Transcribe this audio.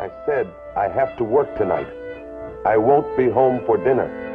I said I have to work tonight. I won't be home for dinner.